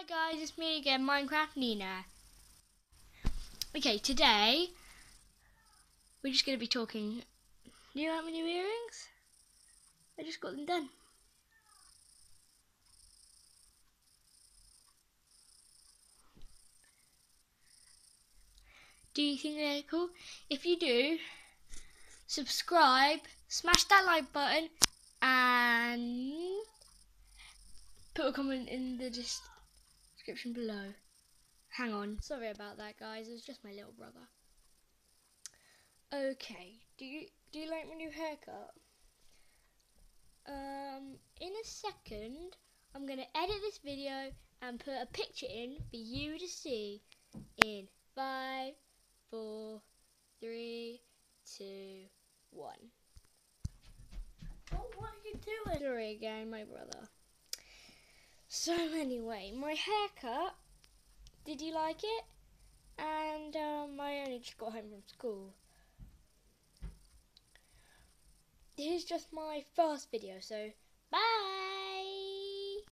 Hi guys, it's me again, Minecraft Nina. Okay, today we're just going to be talking. Do you my new earrings? I just got them done. Do you think they're cool? If you do, subscribe, smash that like button, and put a comment in the description below. Hang on, sorry about that, guys. It was just my little brother. Okay, do you do you like my new haircut? Um, in a second, I'm gonna edit this video and put a picture in for you to see. In five, four, three, two, one. Oh, what are you doing? Sorry again, my brother. So anyway, my haircut. Did you like it? And um, I only just got home from school. Here's just my first video, so bye!